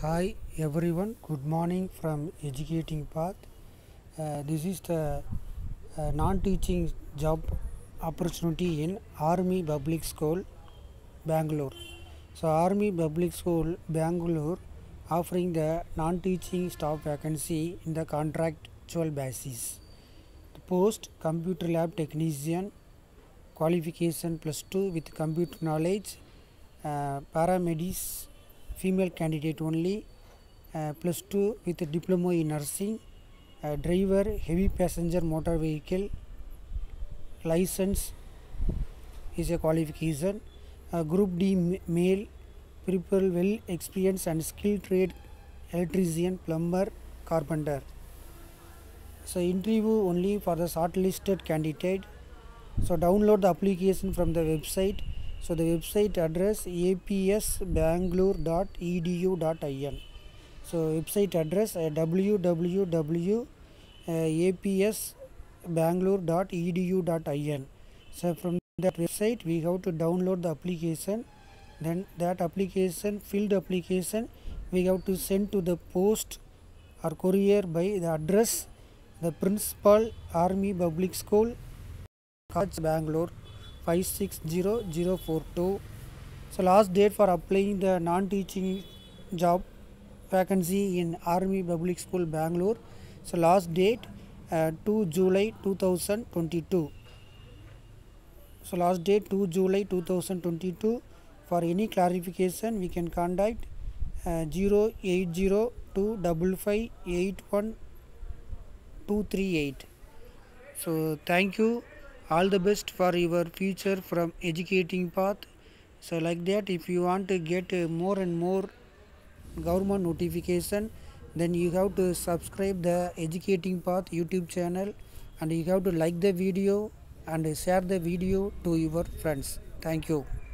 Hi everyone, good morning from Educating Path. Uh, this is the uh, non-teaching job opportunity in Army Public School, Bangalore. So Army Public School, Bangalore offering the non-teaching staff vacancy in the contractual basis. The post computer lab technician qualification plus 2 with computer knowledge uh, paramedics female candidate only uh, plus 2 with a diploma in nursing uh, driver heavy passenger motor vehicle license is a qualification uh, group D male people well experienced and skilled trade electrician plumber carpenter. So interview only for the shortlisted candidate. So download the application from the website so the website address apsbangalore.edu.in so website address uh, www so from that website we have to download the application. Then that application filled application we have to send to the post or courier by the address the principal army public school College Bangalore 560042 so last date for applying the non-teaching job vacancy in Army Public School Bangalore. So last date uh, 2 July 2022 so last date 2 July 2022 for any clarification we can contact uh, 08025581 so thank you all the best for your future from educating path. So like that if you want to get uh, more and more government notification then you have to subscribe the educating path youtube channel and you have to like the video and share the video to your friends. Thank you